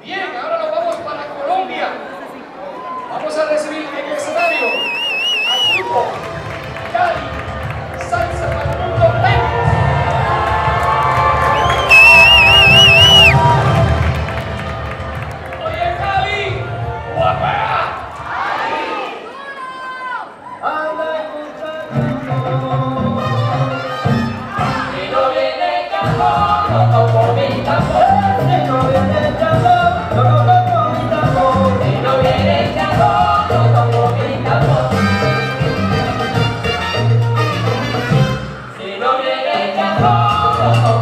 Bien. 아.